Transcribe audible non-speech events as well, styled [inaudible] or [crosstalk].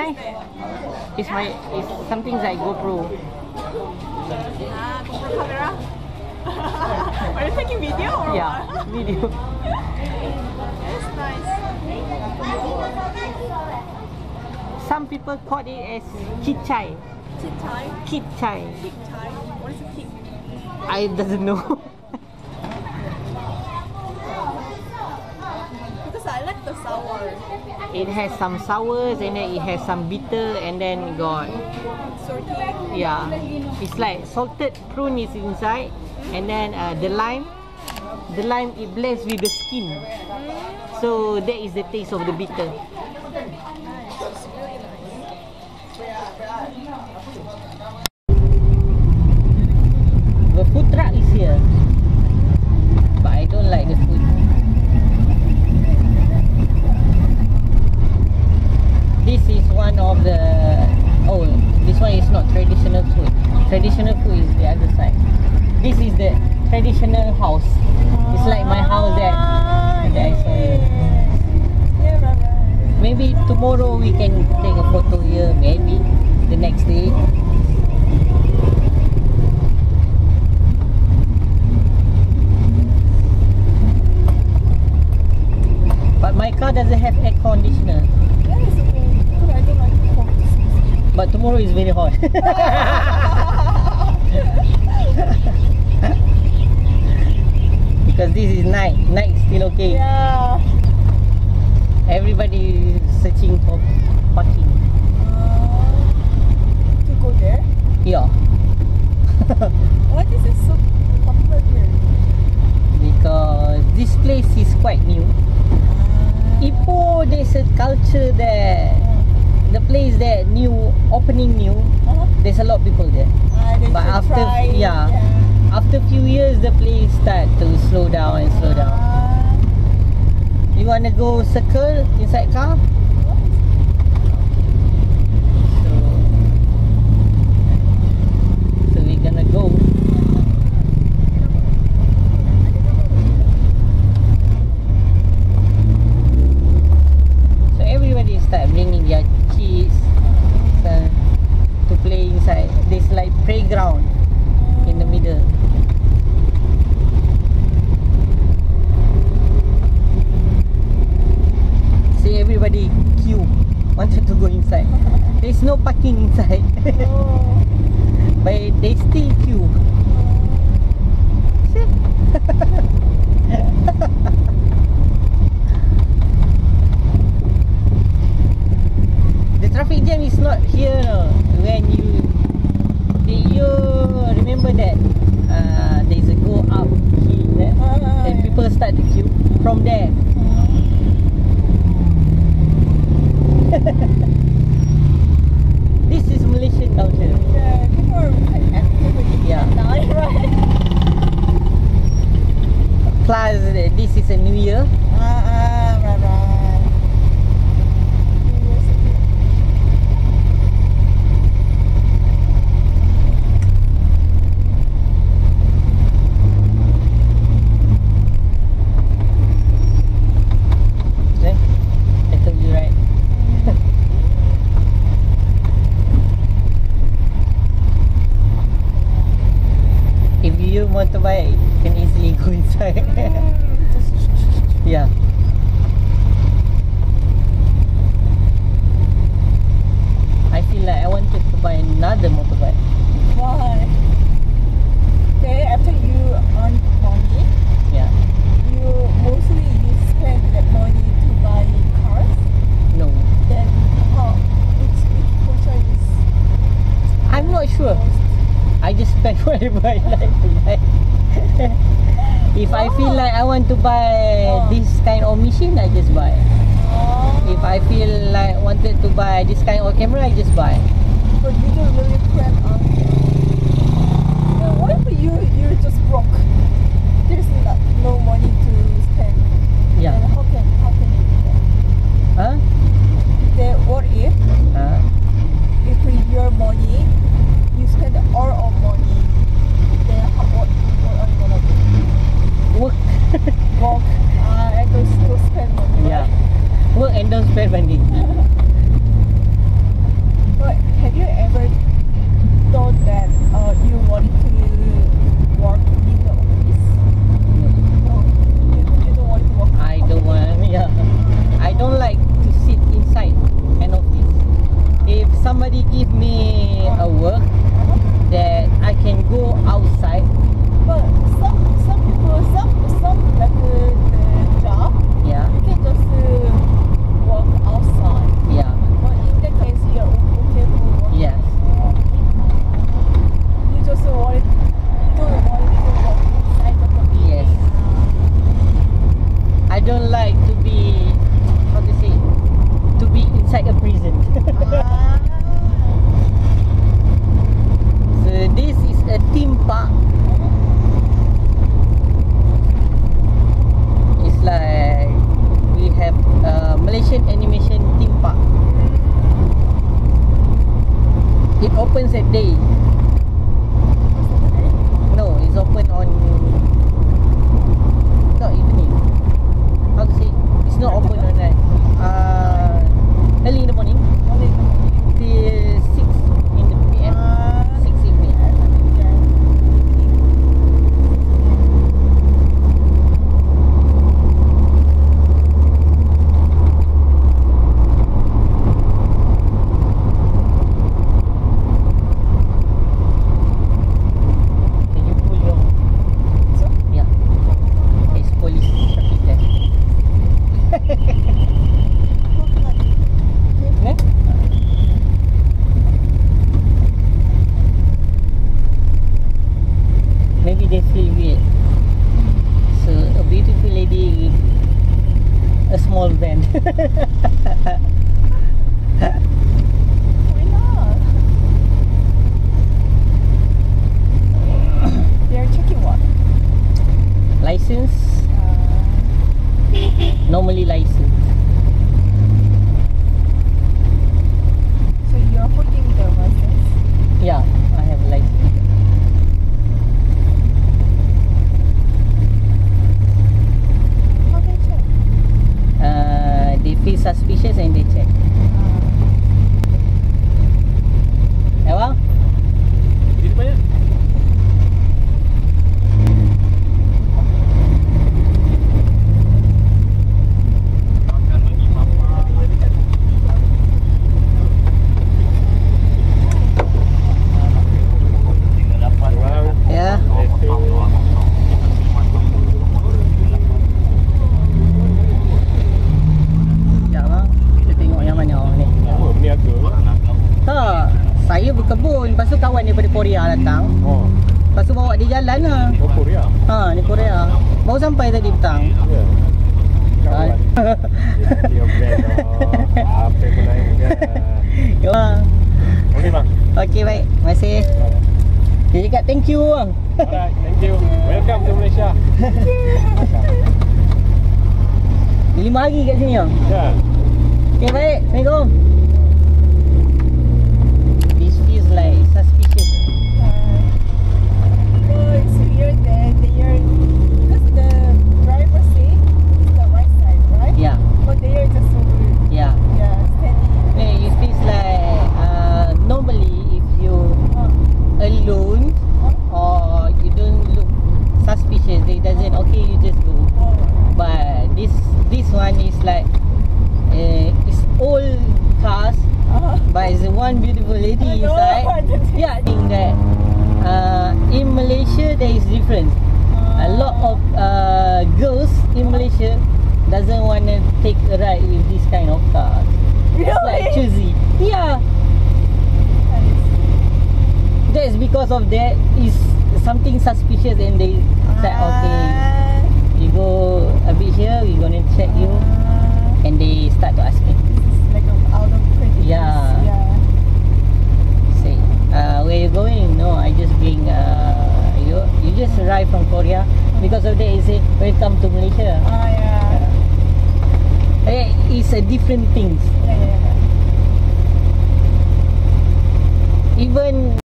It's my it's something like GoPro. Ah, GoPro camera. [laughs] Are you taking video or Yeah, what? [laughs] video. It's nice. Some people call it as kit chai. Kick Thai. Kit chai. What is a kick? I doesn't know. [laughs] the sour. it has some sours and then it has some bitter and then got yeah. It's like salted prune is inside and then uh, the lime the lime it blends with the skin. So that is the taste of the bitter. The food truck is here. But I don't like the food. This is one of the oh this one is not traditional food. Traditional food is the other side. This is the traditional house. It's like my house that that I saw. Maybe tomorrow we can take a photo here. Maybe is very hot. [laughs] because this is night. Night still okay. Yeah. Everybody is searching for parking. Uh, to go there. Yeah. [laughs] Why is so popular here? because this place is quite new. Ipoh, there's a culture there. The place there, new, opening new. Uh-huh. There's a lot of people there. Uh, But after- try, yeah. After few years, the place start to slow down and slow down. Uh, You wanna go circle inside car? So, so we're gonna go. So everybody start bringing their kids uh, to inside. There's like playground in the middle. See everybody queue wanted to go inside. There's no parking inside. oh. [laughs] but they still queue. From there [laughs] this is Malaysian culture Yeah, people are quite with it Yeah. now, right? [laughs] plus uh, this is a new year Ah, ah, right, right. Yes, okay. See? I told you right you motorbike can easily go inside. [laughs] Yeah. I feel like I wanted to buy another motorbike. Why? Okay, after you earn money, yeah you mostly you spend that money to buy cars. no Then how? Which which portion is I'm not sure most? I just spend whatever I like to buy. if I feel like I want to buy Oh. this kind of machine, I just buy. If I feel like wanted to buy this kind of camera, I just buy. but you don't really plan on. What if you you're just broke? It opens at day. No, it's open on not evening. How to say? It's not open on night. Uh, early in the morning Why not? They're checking what? license, Uh, normally license. Datang. Oh, Lepas tu bawa dia jalan lah. oh Korea. Ha, ni Korea. Baru sampai tadi petang. Ya. Kawan. [laughs] Dia brand oh, apa. Ya. Okey bang. Okey baik. Terima kasih. Dia cakap thank you bang. Alright, thank you. Welcome to Malaysia. Dia lima hari kat sini bang. Ya. Okay, baik. Assalamualaikum. Doesn't want to take a ride with this kind of cars. It's like really. choosy. Yeah, that's because of that is something suspicious and they said okay, Ah, you go a bit here, we're gonna check you, ah, and they start to ask me, this is like a out of prejudice. Yeah. Yeah. say, uh, where you going? No, I just bring uh, you you just arrived from Korea. Because of that, he say welcome to Malaysia. it's a different things. Even